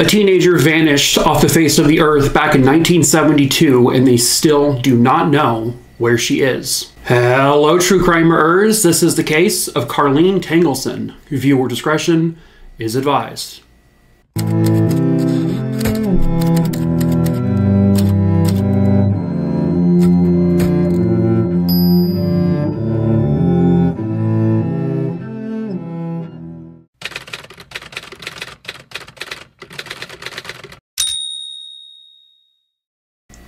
A teenager vanished off the face of the earth back in 1972, and they still do not know where she is. Hello, true crimers. This is the case of Carlene Tengelsen. Viewer discretion is advised.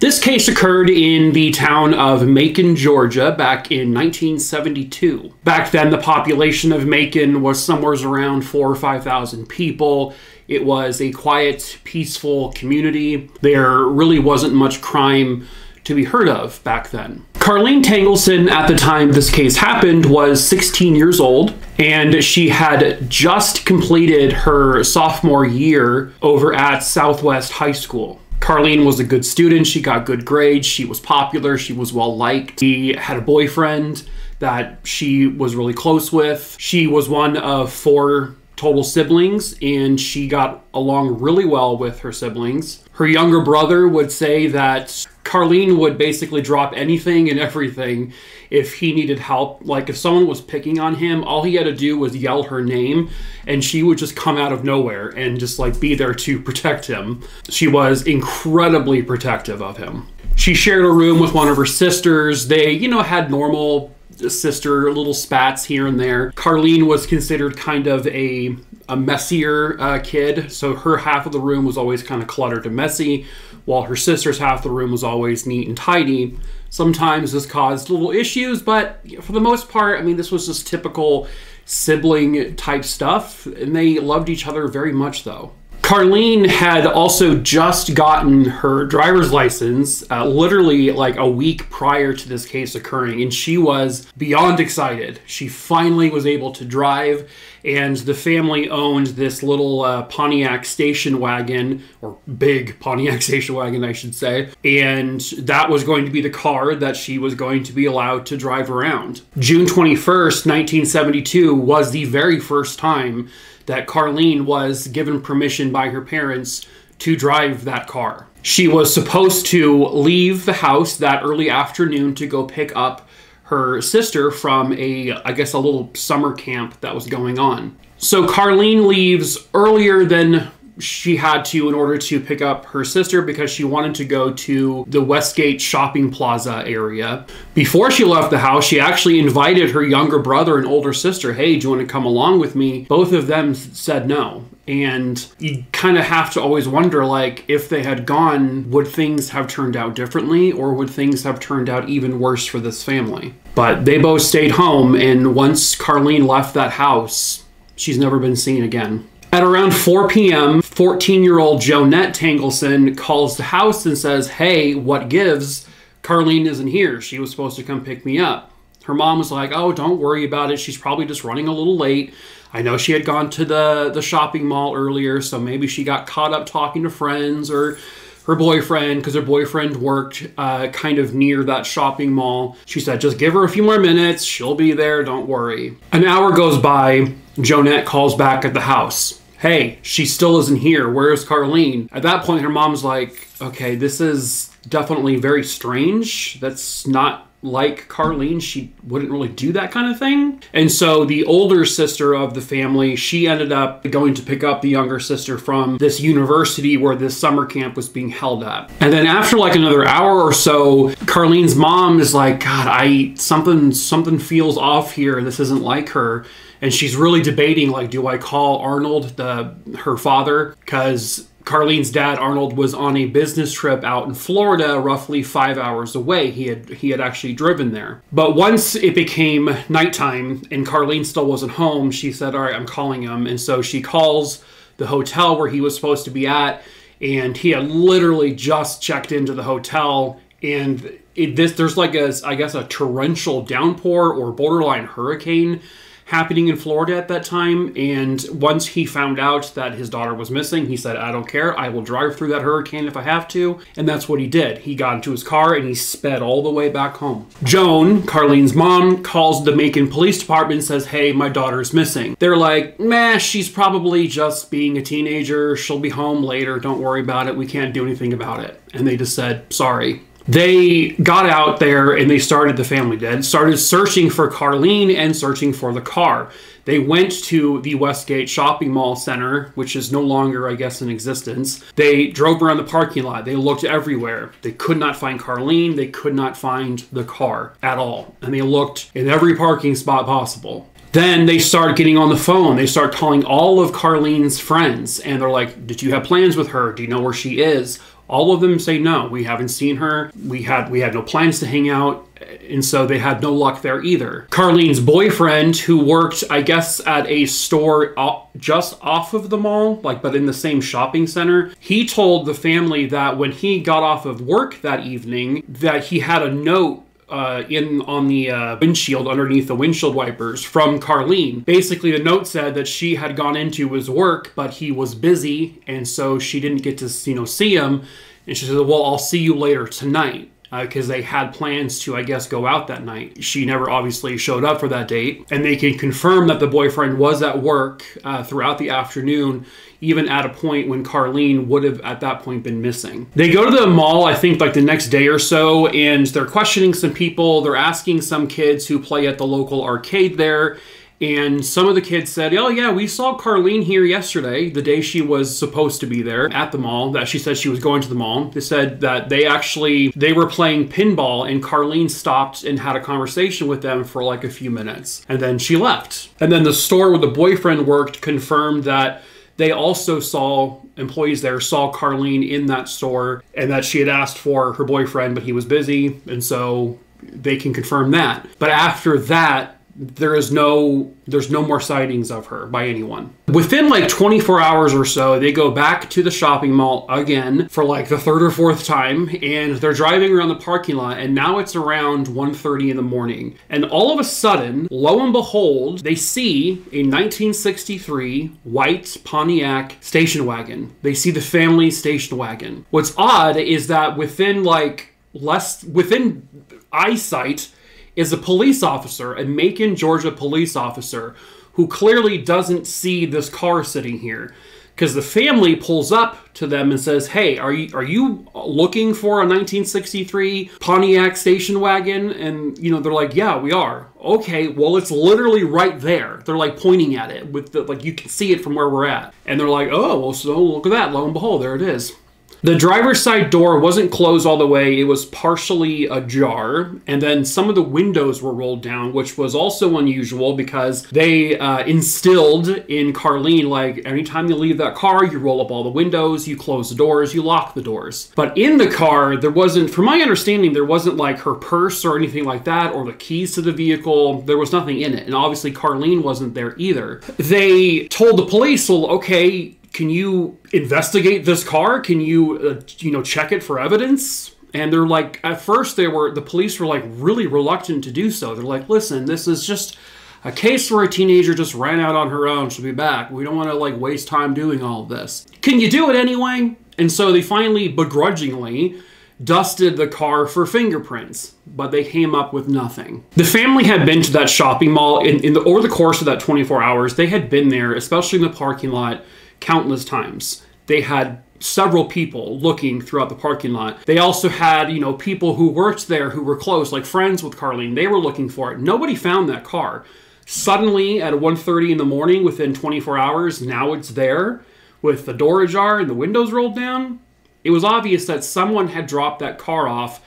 This case occurred in the town of Macon, Georgia, back in 1972. Back then, the population of Macon was somewhere around four or 5,000 people. It was a quiet, peaceful community. There really wasn't much crime to be heard of back then. Carlene Tengelsen, at the time this case happened, was 16 years old, and she had just completed her sophomore year over at Southwest High School. Carlene was a good student. She got good grades. She was popular. She was well liked. She had a boyfriend that she was really close with. She was one of four total siblings, and she got along really well with her siblings. Her younger brother would say that Carlene would basically drop anything and everything if he needed help. Like if someone was picking on him, all he had to do was yell her name and she would just come out of nowhere and just like be there to protect him. She was incredibly protective of him. She shared a room with one of her sisters. They, you know, had normal sister little spats here and there. Carlene was considered kind of a a messier uh, kid, so her half of the room was always kind of cluttered and messy, while her sister's half of the room was always neat and tidy. Sometimes this caused little issues, but for the most part, I mean, this was just typical sibling type stuff, and they loved each other very much, though. Carlene had also just gotten her driver's license uh, literally like a week prior to this case occurring, and she was beyond excited. She finally was able to drive, and the family owned this little uh, Pontiac station wagon, or big Pontiac station wagon, I should say, and that was going to be the car that she was going to be allowed to drive around. June 21st, 1972 was the very first time that Carlene was given permission by her parents to drive that car. She was supposed to leave the house that early afternoon to go pick up her sister from a, I guess, a little summer camp that was going on. So Carlene leaves earlier than she had to in order to pick up her sister because she wanted to go to the Westgate shopping plaza area. Before she left the house, she actually invited her younger brother and older sister, hey, do you want to come along with me? Both of them said no. And you kind of have to always wonder like, if they had gone, would things have turned out differently or would things have turned out even worse for this family? But they both stayed home, and once Carlene left that house, she's never been seen again. At around 4 p.m., 14 year old Jonette Tengelsen calls the house and says, Hey, what gives? Carlene isn't here. She was supposed to come pick me up. Her mom was like, Oh, don't worry about it. She's probably just running a little late. I know she had gone to the, the shopping mall earlier, so maybe she got caught up talking to friends or her boyfriend because her boyfriend worked uh, kind of near that shopping mall. She said, just give her a few more minutes. She'll be there. Don't worry. An hour goes by. Jonette calls back at the house hey, she still isn't here. Where's Carlene? At that point, her mom's like, okay, this is definitely very strange. That's not like Carlene, she wouldn't really do that kind of thing. And so the older sister of the family, she ended up going to pick up the younger sister from this university where this summer camp was being held at. And then after like another hour or so, Carlene's mom is like, God, I something something feels off here. This isn't like her and she's really debating like do i call arnold the her father? Because carlene's dad arnold was on a business trip out in florida roughly five hours away. He had he had actually driven there. But once it became nighttime and carlene still wasn't home she said all right i'm calling him. And so she calls the hotel where he was supposed to be at and he had literally just checked into the hotel. And it, this there's like a i guess a torrential downpour or borderline hurricane happening in Florida at that time. And once he found out that his daughter was missing, he said, I don't care. I will drive through that hurricane if I have to. And that's what he did. He got into his car and he sped all the way back home. Joan, Carlene's mom, calls the Macon Police Department and says, Hey, my daughter's missing. They're like, Meh, she's probably just being a teenager. She'll be home later. Don't worry about it. We can't do anything about it. And they just said, Sorry. They got out there and they started, the family dead, started searching for Carlene and searching for the car. They went to the Westgate Shopping Mall Center, which is no longer, I guess, in existence. They drove around the parking lot. They looked everywhere. They could not find Carlene. They could not find the car at all. And they looked in every parking spot possible. Then they start getting on the phone. They start calling all of Carlene's friends and they're like, Did you have plans with her? Do you know where she is? All of them say no. We haven't seen her. We had we had no plans to hang out, and so they had no luck there either. Carlene's boyfriend, who worked, I guess, at a store just off of the mall, like but in the same shopping center, he told the family that when he got off of work that evening, that he had a note uh, in on the uh, windshield underneath the windshield wipers from Carlene. Basically, the note said that she had gone into his work, but he was busy, and so she didn't get to you know see him. And she said, "Well, I'll see you later tonight." Because uh, they had plans to, I guess, go out that night. She never obviously showed up for that date, and they can confirm that the boyfriend was at work uh, throughout the afternoon, even at a point when Carlene would have at that point been missing. They go to the mall, I think, like the next day or so, and they're questioning some people. They're asking some kids who play at the local arcade there and some of the kids said, Oh, yeah, we saw Carlene here yesterday, the day she was supposed to be there at the mall, that she said she was going to the mall. They said that they actually, they were playing pinball and Carlene stopped and had a conversation with them for like a few minutes. And then she left. And then the store where the boyfriend worked confirmed that they also saw employees there saw Carlene in that store and that she had asked for her boyfriend, but he was busy. And so they can confirm that. But after that, there is no there's no more sightings of her by anyone. Within like 24 hours or so they go back to the shopping mall again for like the third or fourth time and they're driving around the parking lot and now it's around 1.30 in the morning. And all of a sudden lo and behold they see a 1963 white pontiac station wagon. They see the family station wagon. What's odd is that within like less within eyesight is a police officer, a Macon, Georgia police officer, who clearly doesn't see this car sitting here. Because the family pulls up to them and says, "Hey, are you are you looking for a 1963 Pontiac station wagon?" And you know they're like, "Yeah, we are." Okay, well it's literally right there. They're like pointing at it with the like you can see it from where we're at, and they're like, "Oh, well, so look at that! Lo and behold, there it is." The driver's side door wasn't closed all the way, it was partially ajar, and then some of the windows were rolled down, which was also unusual because they uh, instilled in Carlene, like, anytime you leave that car, you roll up all the windows, you close the doors, you lock the doors. But in the car, there wasn't, from my understanding, there wasn't like her purse or anything like that, or the keys to the vehicle. There was nothing in it. And obviously, Carlene wasn't there either. They told the police, well, okay, can you investigate this car? Can you, uh, you know, check it for evidence? And they're like, at first, they were, the police were like really reluctant to do so. They're like, listen, this is just a case where a teenager just ran out on her own. She'll be back. We don't want to like waste time doing all this. Can you do it anyway? And so they finally begrudgingly dusted the car for fingerprints, but they came up with nothing. The family had been to that shopping mall in, in the over the course of that 24 hours. They had been there, especially in the parking lot countless times. They had several people looking throughout the parking lot. They also had, you know, people who worked there who were close, like friends with Carlene. They were looking for it. Nobody found that car. Suddenly at 1:30 in the morning within 24 hours, now it's there with the door ajar and the windows rolled down. It was obvious that someone had dropped that car off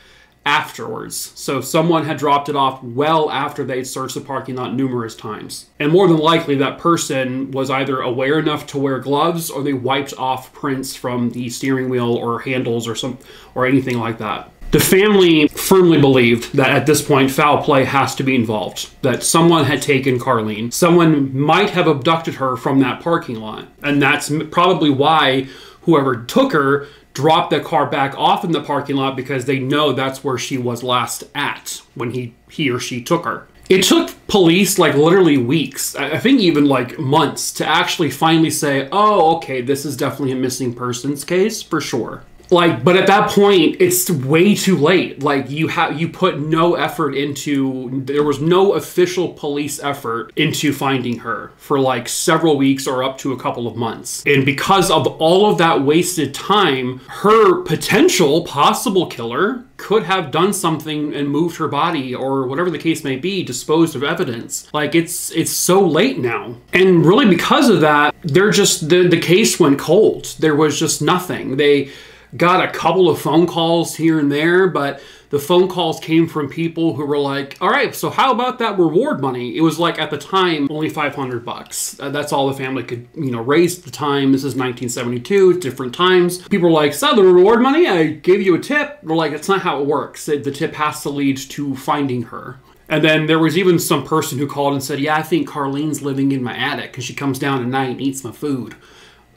afterwards. So someone had dropped it off well after they'd searched the parking lot numerous times. And more than likely, that person was either aware enough to wear gloves or they wiped off prints from the steering wheel or handles or some or anything like that. The family firmly believed that at this point foul play has to be involved, that someone had taken Carlene. Someone might have abducted her from that parking lot. And that's probably why whoever took her drop the car back off in the parking lot because they know that's where she was last at when he he or she took her. It took police like literally weeks, I think even like months, to actually finally say, oh, okay, this is definitely a missing persons case for sure like but at that point it's way too late. Like you have you put no effort into there was no official police effort into finding her for like several weeks or up to a couple of months. And because of all of that wasted time her potential possible killer could have done something and moved her body or whatever the case may be disposed of evidence. Like it's it's so late now. And really because of that they're just the the case went cold. There was just nothing. They got a couple of phone calls here and there, but the phone calls came from people who were like, "All right, so how about that reward money?" It was like at the time only 500 bucks. Uh, that's all the family could, you know, raise at the time. This is 1972, different times. People were like, "So the reward money? I gave you a tip." We're like, "It's not how it works. The tip has to lead to finding her." And then there was even some person who called and said, "Yeah, I think Carlene's living in my attic because she comes down at night and eats my food."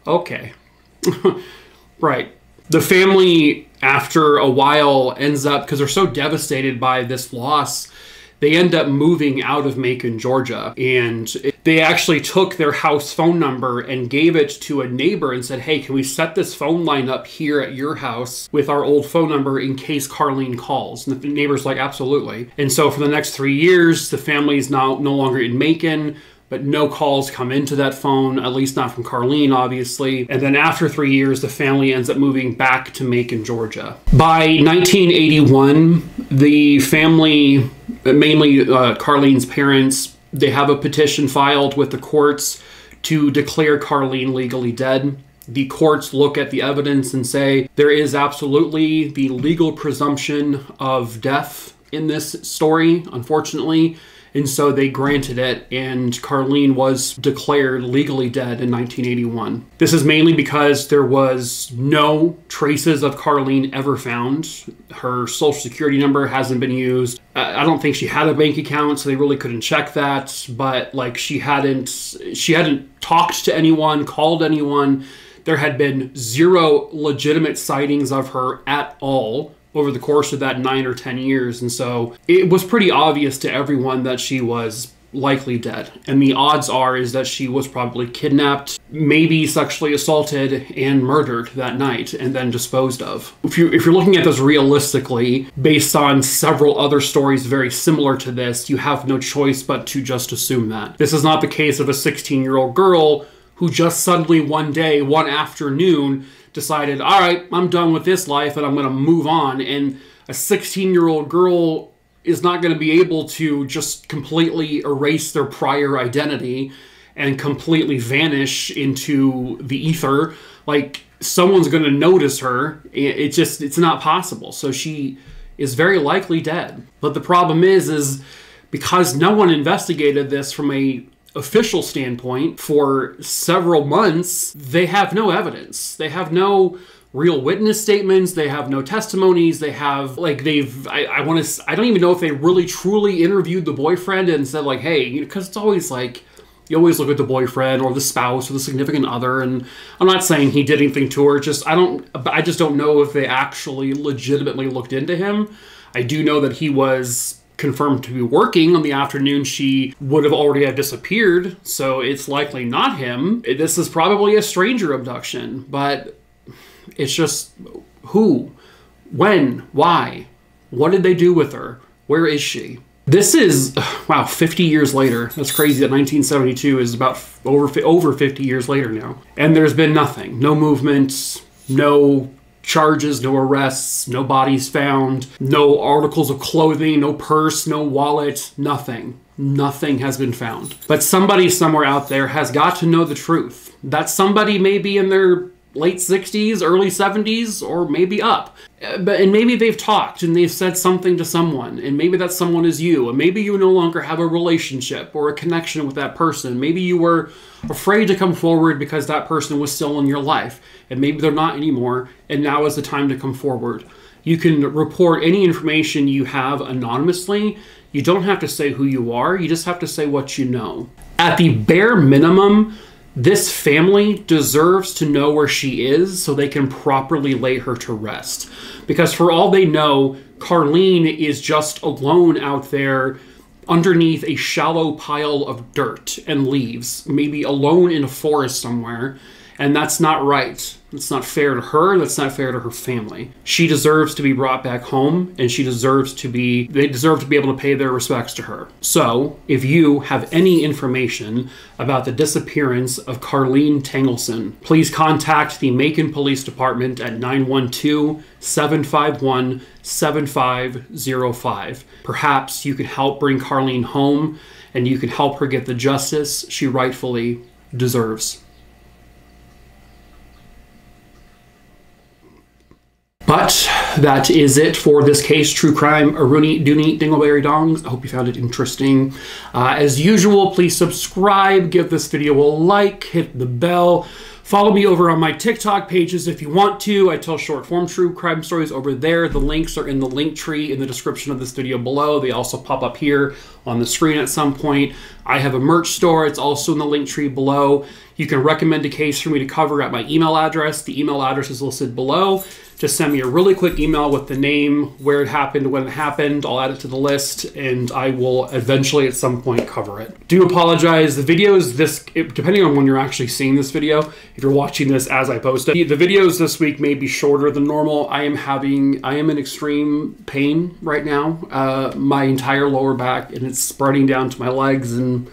Okay. right the family after a while ends up because they're so devastated by this loss they end up moving out of macon georgia. And they actually took their house phone number and gave it to a neighbor and said hey can we set this phone line up here at your house with our old phone number in case carlene calls? And the neighbor's like absolutely. And so for the next three years the family is now no longer in macon but no calls come into that phone, at least not from Carlene, obviously. And then after three years, the family ends up moving back to Macon, Georgia. By 1981, the family, mainly uh, Carlene's parents, they have a petition filed with the courts to declare Carlene legally dead. The courts look at the evidence and say there is absolutely the legal presumption of death in this story, unfortunately. And so they granted it, and Carlene was declared legally dead in 1981. This is mainly because there was no traces of Carlene ever found. Her social security number hasn't been used. I don't think she had a bank account, so they really couldn't check that. But like she hadn't, she hadn't talked to anyone, called anyone. There had been zero legitimate sightings of her at all over the course of that nine or ten years. And so it was pretty obvious to everyone that she was likely dead. And the odds are is that she was probably kidnapped, maybe sexually assaulted and murdered that night and then disposed of. If you if you're looking at this realistically based on several other stories very similar to this, you have no choice but to just assume that. This is not the case of a 16-year-old girl who just suddenly one day, one afternoon decided, all right, I'm done with this life and I'm going to move on. And a 16 year old girl is not going to be able to just completely erase their prior identity and completely vanish into the ether. Like someone's going to notice her. It's just, it's not possible. So she is very likely dead. But the problem is, is because no one investigated this from a official standpoint for several months, they have no evidence. They have no real witness statements. They have no testimonies. They have like they've I, I want to I don't even know if they really truly interviewed the boyfriend and said like hey because it's always like you always look at the boyfriend or the spouse or the significant other and i'm not saying he did anything to her just i don't i just don't know if they actually legitimately looked into him i do know that he was confirmed to be working on the afternoon she would have already have disappeared so it's likely not him. This is probably a stranger abduction but it's just who? When? Why? What did they do with her? Where is she? This is wow 50 years later. That's crazy that 1972 is about over over 50 years later now. And there's been nothing. No movement no charges, no arrests, no bodies found, no articles of clothing, no purse, no wallet, nothing. Nothing has been found. But somebody somewhere out there has got to know the truth. That somebody may be in their late 60s, early 70s, or maybe up. Uh, but and maybe they've talked and they've said something to someone, and maybe that someone is you, and maybe you no longer have a relationship or a connection with that person. Maybe you were afraid to come forward because that person was still in your life, and maybe they're not anymore, and now is the time to come forward. You can report any information you have anonymously. You don't have to say who you are, you just have to say what you know. At the bare minimum, this family deserves to know where she is so they can properly lay her to rest. Because for all they know, Carlene is just alone out there underneath a shallow pile of dirt and leaves, maybe alone in a forest somewhere, and that's not right. That's not fair to her. That's not fair to her family. She deserves to be brought back home, and she deserves to be, they deserve to be able to pay their respects to her. So, if you have any information about the disappearance of Carlene Tengelsen, please contact the Macon Police Department at 912 751 7505. Perhaps you could help bring Carlene home and you can help her get the justice she rightfully deserves. But that is it for this case, True Crime Aruni Dooney Dingleberry Dongs. I hope you found it interesting. Uh, as usual, please subscribe, give this video a like, hit the bell. Follow me over on my TikTok pages if you want to. I tell short form true crime stories over there. The links are in the link tree in the description of this video below. They also pop up here on the screen at some point. I have a merch store. It's also in the link tree below. You can recommend a case for me to cover at my email address. The email address is listed below. Just send me a really quick email with the name, where it happened, when it happened. I'll add it to the list, and I will eventually at some point cover it. Do apologize. The videos this, depending on when you're actually seeing this video, if you're watching this as I post it, the videos this week may be shorter than normal. I am having, I am in extreme pain right now. Uh, my entire lower back, and it's spreading down to my legs, and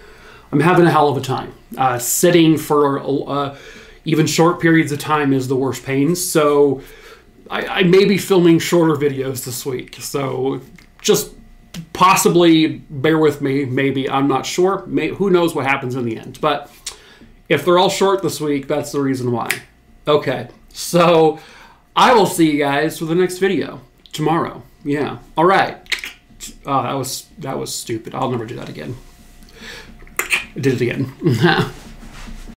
I'm having a hell of a time. Uh, sitting for uh, even short periods of time is the worst pain. So I, I may be filming shorter videos this week. So just possibly bear with me. Maybe I'm not sure. May, who knows what happens in the end? But if they're all short this week, that's the reason why. Okay, so I will see you guys for the next video tomorrow. Yeah. All right. Oh, that was that was stupid. I'll never do that again. I did it again.